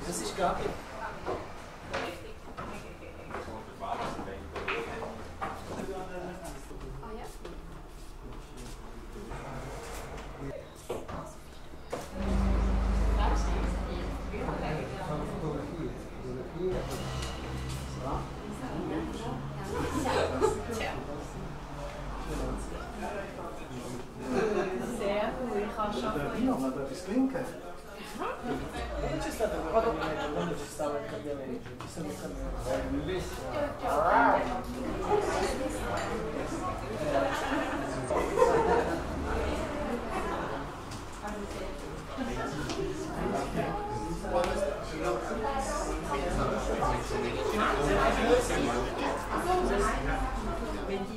Das Ist es nicht Gabi? Sehr gut, ich kann schon. Da ist linke. non c'è stato un cambiamento quando ci stava il cambiamento ci stava il cambiamento. Bellissimo!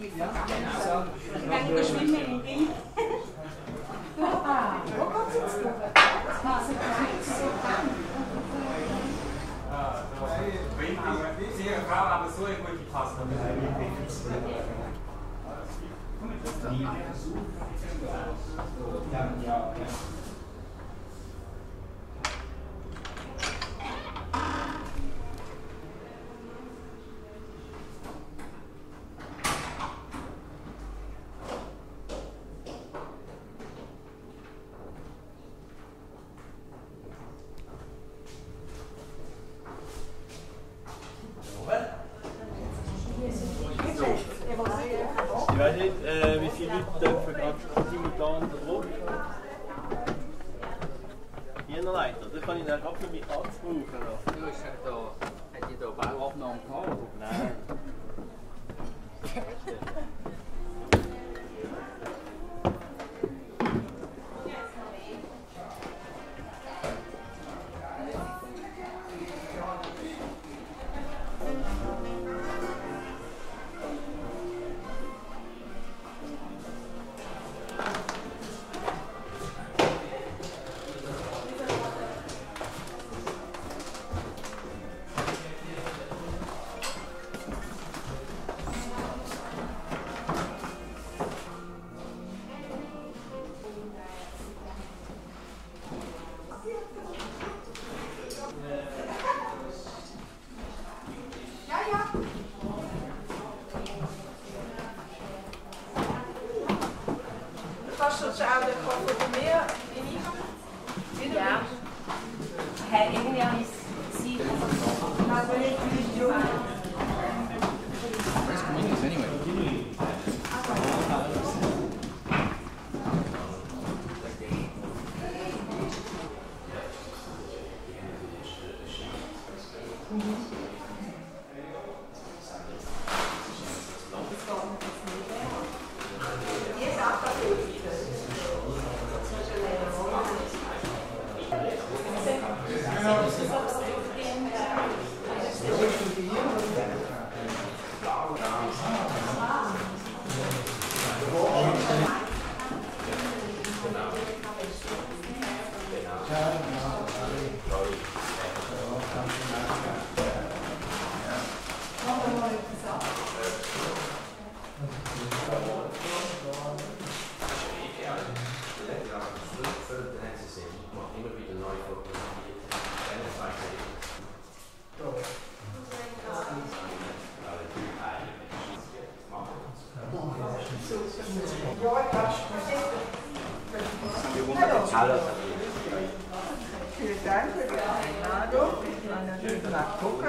die Vergangenheit, wenn ich 这些还好，但是稍微有点卡。Nicht, äh, wie viele Leute dürfen gerade simultan drauf. Hier noch weiter, das kann ich dann auch für mich Katze brauchen. oder? Du hast ja da, hat die da Bauabnahmen gehabt? Nein. Ja. Hij Emilia is zie Maar wil ik jullie doen? Dank Cool.